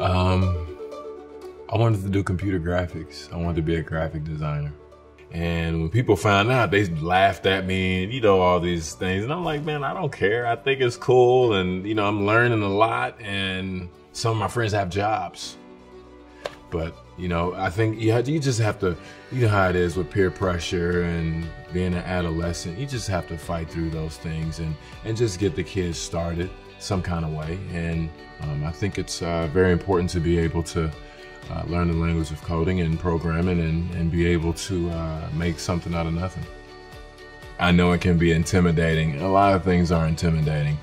Um, I wanted to do computer graphics. I wanted to be a graphic designer. And when people found out, they laughed at me and, you know, all these things. And I'm like, man, I don't care. I think it's cool. And, you know, I'm learning a lot. And some of my friends have jobs. But, you know, I think you, you just have to, you know how it is with peer pressure and being an adolescent. You just have to fight through those things and, and just get the kids started some kind of way. And um, I think it's uh, very important to be able to uh, learn the language of coding and programming and, and be able to uh, make something out of nothing. I know it can be intimidating. A lot of things are intimidating,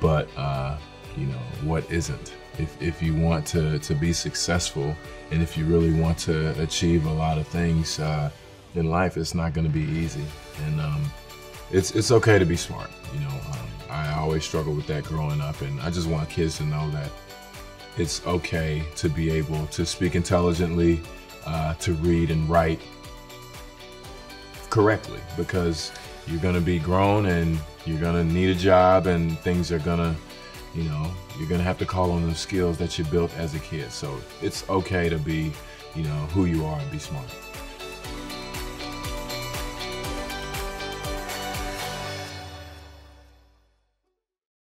but uh, you know what isn't. If, if you want to, to be successful and if you really want to achieve a lot of things uh, in life, it's not going to be easy. And um, it's it's okay to be smart. You know, um, I always struggle with that growing up, and I just want kids to know that it's okay to be able to speak intelligently, uh, to read and write correctly, because you're gonna be grown and you're gonna need a job, and things are gonna, you know, you're gonna have to call on the skills that you built as a kid. So it's okay to be, you know, who you are and be smart.